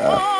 Uh,